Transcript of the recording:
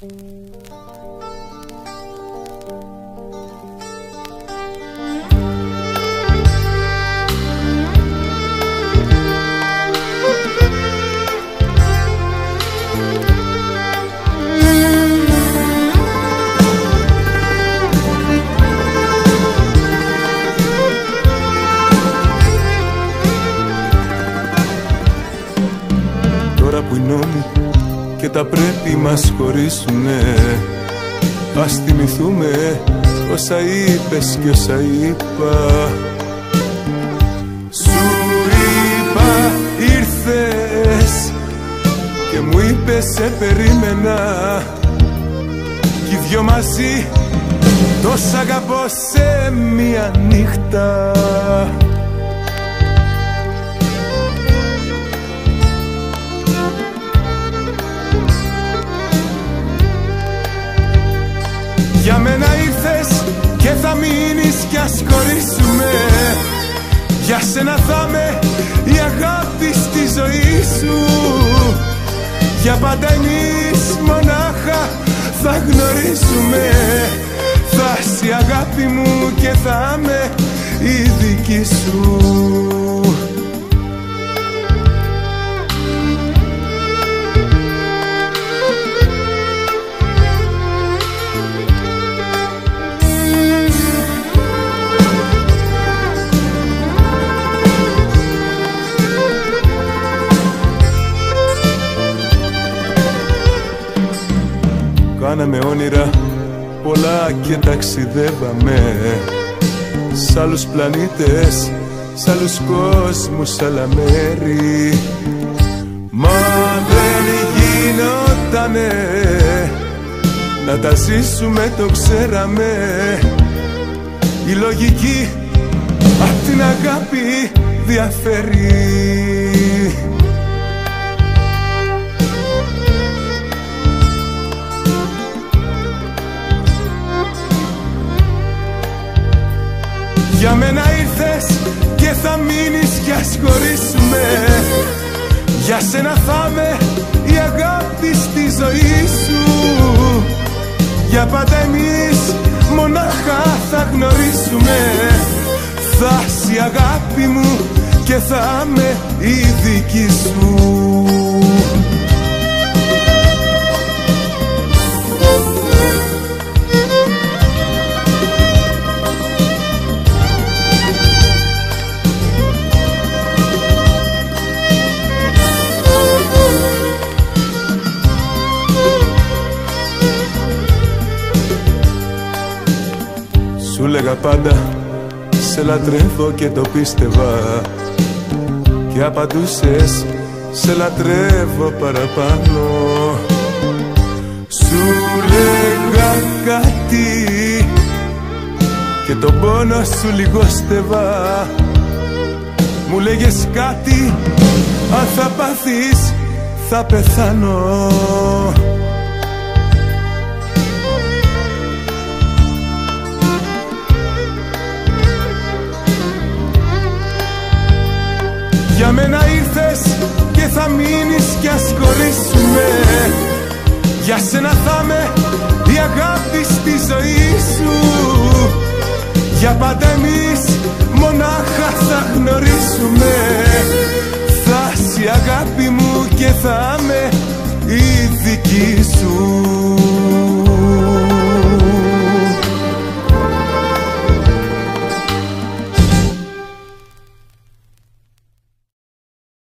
Τώρα που οι νόμοι Και τα πρέπει μας χωρίσουνε. Ας θυμηθούμε όσα είπες και όσα είπα. Σου είπα ήρθες και μου είπες σε περίμενα Κι οι δυο μαζί τόσα αγαπώ σε μια νύχτα Για μένα ήρθες και θα μείνεις κι ας χωρίσουμε Για σένα θα με η αγάπη στη ζωή σου. Για πάντα εμείς μονάχα θα γνωρίσουμε Θα είσαι η αγάπη μου και θα είμαι η δική σου Κάναμε όνειρα πολλά και ταξιδεύαμε. Σ' άλλους πλανήτες, σ' άλλους κόσμους, σ' άλλα μέρη. Μα δεν γινότανε να τα ζήσουμε το ξέραμε. Η λογική απ' την αγάπη διαφέρει μένα ήρθες και θα μείνεις κι ας χωρίσουμε Για σένα θα είμαι η αγάπη στη ζωή σου. Για πάντα εμείς μονάχα θα γνωρίσουμε. Θα είσαι η αγάπη μου και θα είμαι η δική σου Σου λέγα πάντα σε λατρεύω και το πίστευα Και απαντούσες σε λατρεύω παραπάνω Σου λέγα κάτι και τον πόνο σου λιγόστευα. Μου λέγες κάτι αν θα πάθεις θα πεθάνω μένα ήρθες και θα μείνεις κι ας χωρίσουμε Για σένα θα είμαι η αγάπη στη ζωή σου. Για πάντα εμείς μονάχα θα γνωρίσουμε Θα είσαι η αγάπη μου και θα είμαι η δική σου